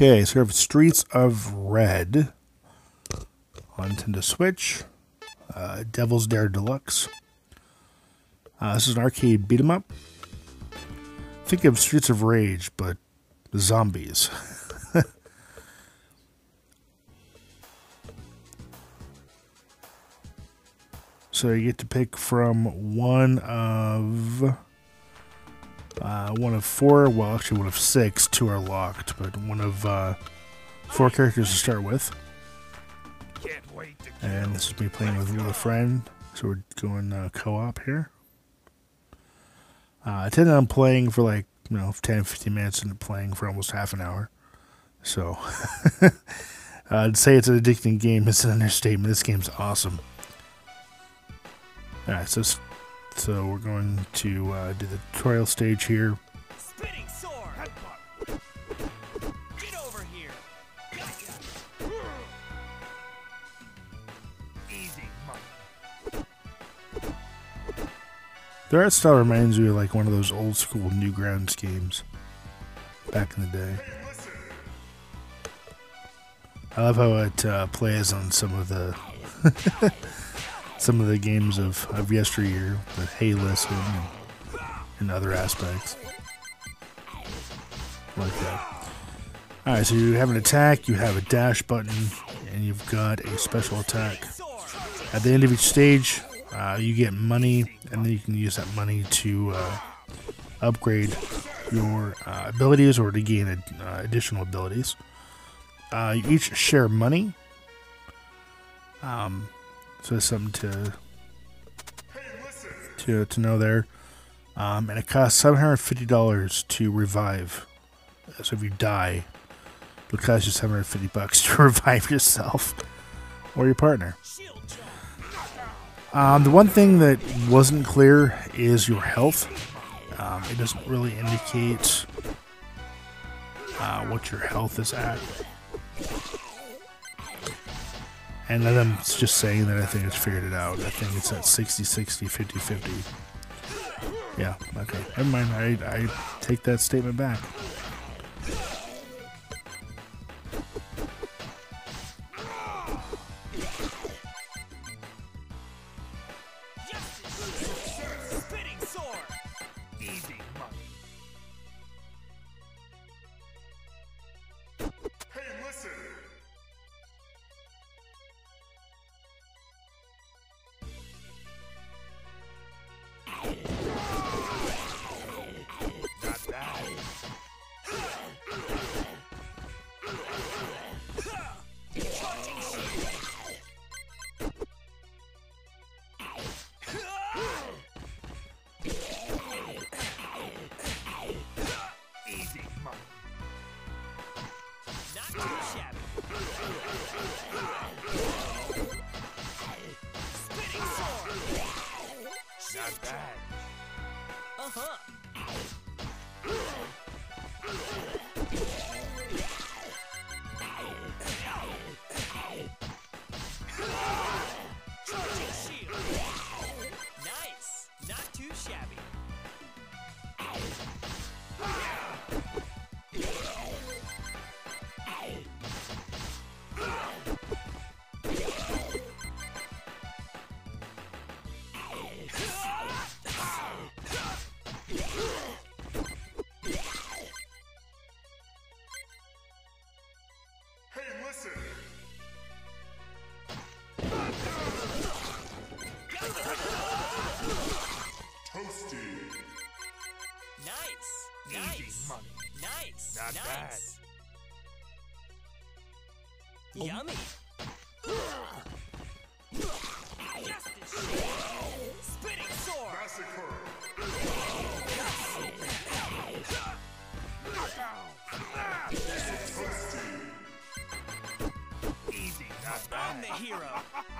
Okay, so we have Streets of Red on Nintendo Switch. Uh, Devil's Dare Deluxe. Uh, this is an arcade beat 'em up. Think of Streets of Rage, but zombies. so you get to pick from one of uh, one of four, well, actually one of six. Two are locked, but one of uh, four characters to start with. And this is me playing with, with a friend, so we're going uh, co-op here. Uh, I tend on playing for like you know 10, 15 minutes and playing for almost half an hour. So I'd say it's an addicting game. It's an understatement. This game's awesome. All right, so so we're going to uh, do the tutorial stage here. Spinning sword. Get over here. Easy, money. The art style reminds me of like one of those old school Newgrounds games back in the day. I love how it uh, plays on some of the some of the games of, of yesteryear with Hey Listen and, and other aspects like that. Alright, so you have an attack, you have a dash button, and you've got a special attack. At the end of each stage, uh, you get money, and then you can use that money to uh, upgrade your uh, abilities or to gain ad- uh, additional abilities. Uh, you each share money. Um, so that's something to to to know there. Um, and it costs seven hundred fifty dollars to revive. So if you die, it'll cost you seven hundred fifty bucks to revive yourself or your partner. Um, the one thing that wasn't clear is your health. Um, it doesn't really indicate uh, what your health is at. And then I'm just saying that I think it's figured it out. I think it's at 60 60, 50 50. Yeah, okay. Never mind. I, I take that statement back. Nice. Money. Nice. Not nice. Oh. Yummy. Justice shield. Spinning sword. Massacre! Easy. Not I'm the hero.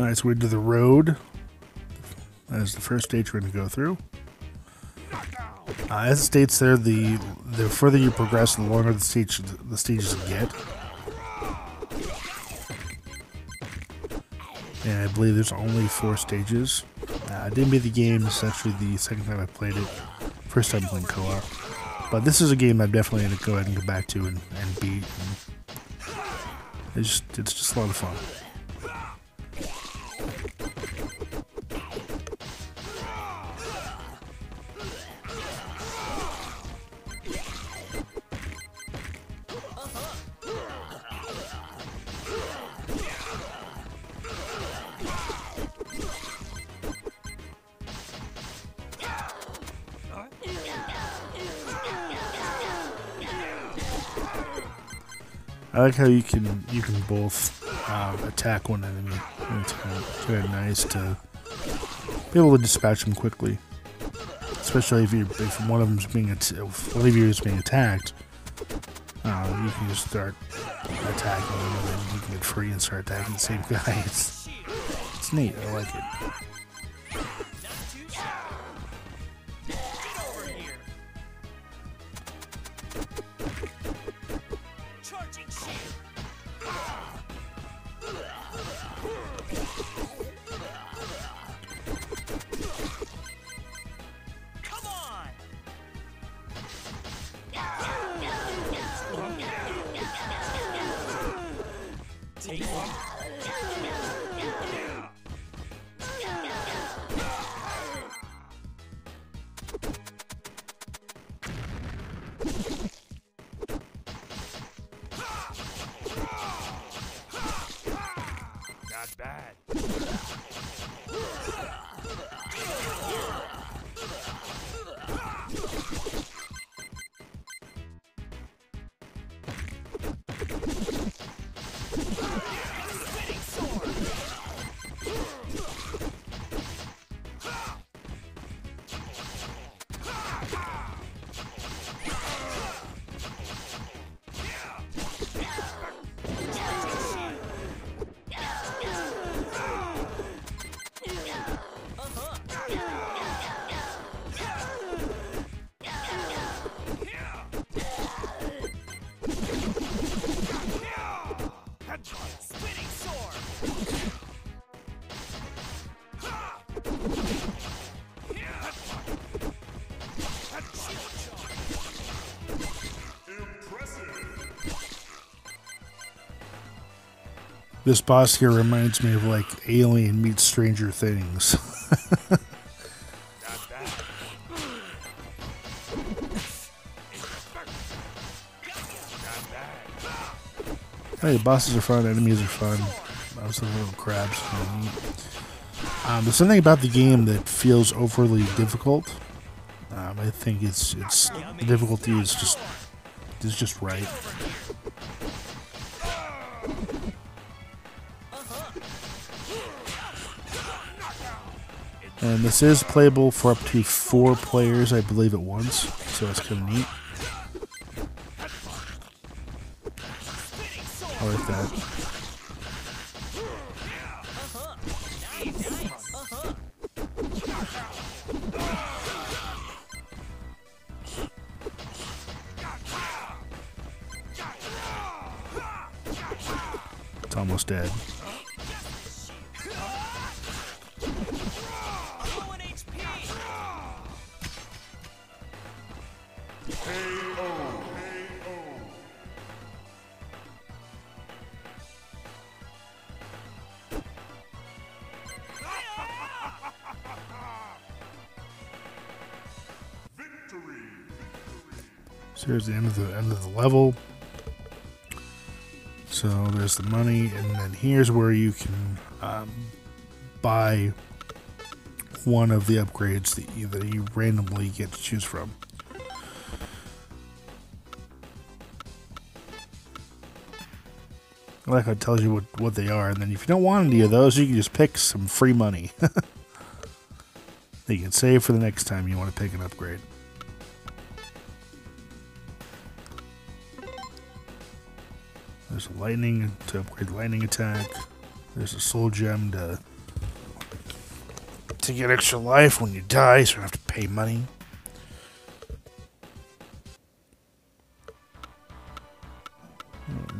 Alright, so we're to the road. That is the first stage we're going to go through. Uh, as it states there, the the further you progress, the longer the stage the stages get. And I believe there's only four stages. Uh, I didn't beat the game. It's actually the second time I played it. First time playing co-op. But this is a game I'm definitely going to go ahead and go back to and, and beat. And it's just, it's just a lot of fun. I like how you can you can both um, attack one enemy. It's kind of, nice to be able to dispatch them quickly, especially if you if one of them's being if one of you is being attacked. Uh, you can just start attacking and then you can get free and start attacking the same guy. It's neat. I like it. Take This boss here reminds me of like Alien meets Stranger Things. Hey, bosses are fun, enemies are fun. Those little crabs. Um, there's something about the game that feels overly difficult. Um, I think it's it's the difficulty is just is just right. And this is playable for up to four players, I believe, at once. So it's kind of neat. I like that. It's almost dead. So here's the end of the end of the level. So there's the money, and then here's where you can um, buy one of the upgrades that you, that you randomly get to choose from. Like how it tells you what, what they are, and then if you don't want any of those, you can just pick some free money. that you can save for the next time you want to pick an upgrade. There's a lightning to upgrade lightning attack. There's a soul gem to to get extra life when you die, so you don't have to pay money.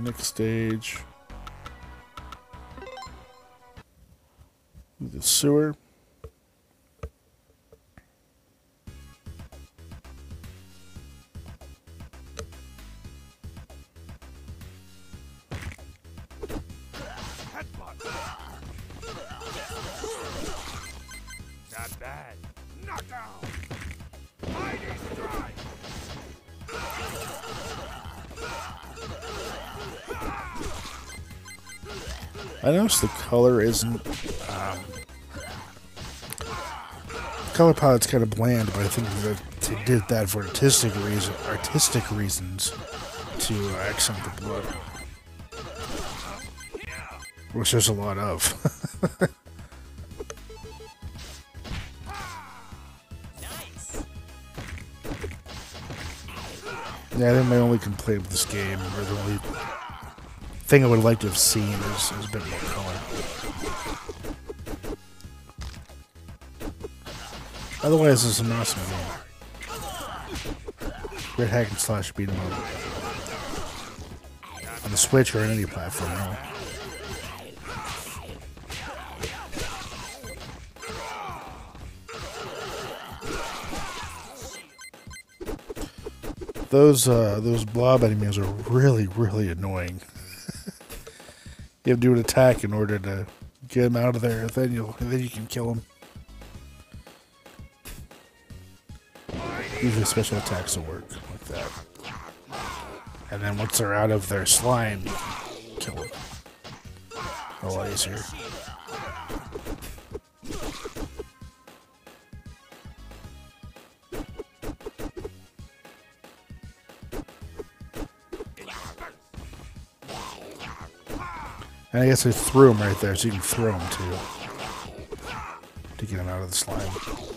Next stage. The sewer. Not bad. Knockout. Mighty strike. I noticed the color isn't. Um, color palette's kind of bland, but I think that they did that for artistic reason, artistic reasons, to uh, accent the blood, which there's a lot of. Yeah, I think my only complaint with this game, or the only thing I would like to have seen, is, is a bit more color. Otherwise, it's an awesome game. Great hack and slash beat 'em up. On the Switch or any platform. Really. Those uh, those blob enemies are really really annoying. you have to do an attack in order to get them out of there. Then you then you can kill them. Usually special attacks will work like that. And then once they're out of their slime, kill them. A lot easier. And I guess I threw him right there, so you can throw him too. To get him out of the slime.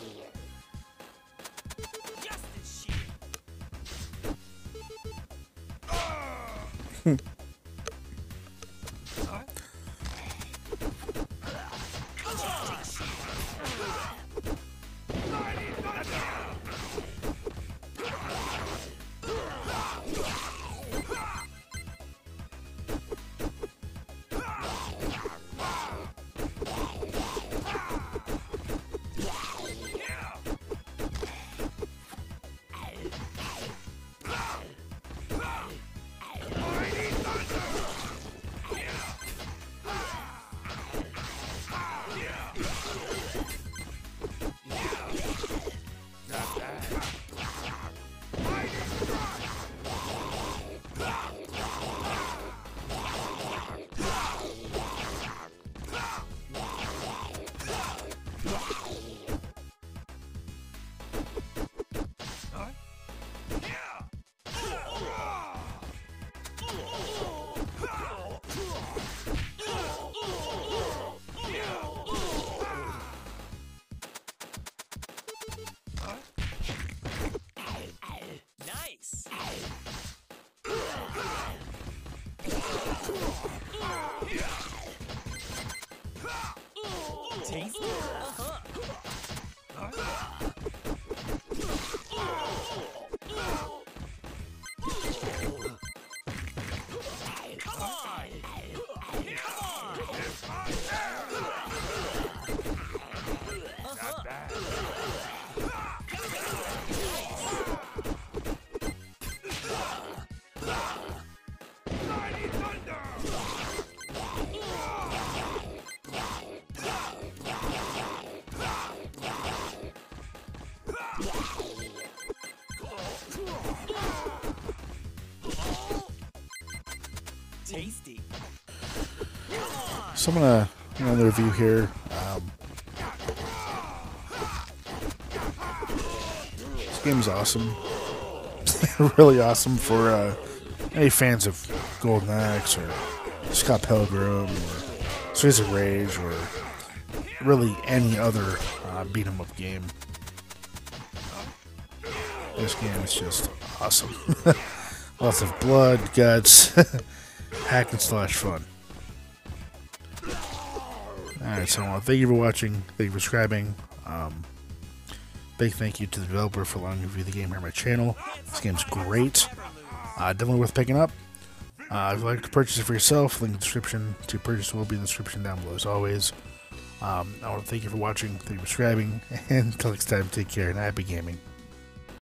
Tasty. So I'm gonna another review here. Um, this game's awesome, really awesome for uh, any fans of Golden Axe or Scott Pilgrim or Streets of Rage or really any other uh, beat 'em up game. This game is just awesome. Lots of blood, guts, hack and slash fun. Alright, so uh, thank you for watching. Thank you for subscribing. Um, big thank you to the developer for allowing me to review the game here on my channel. This game's great. Uh, definitely worth picking up. Uh, if you'd like to purchase it for yourself, link in the description to purchase will be in the description down below as always. Um, I want to thank you for watching, thank you for subscribing, and until next time, take care and happy gaming.